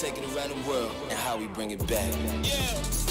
take it around the world and how we bring it back. Yeah.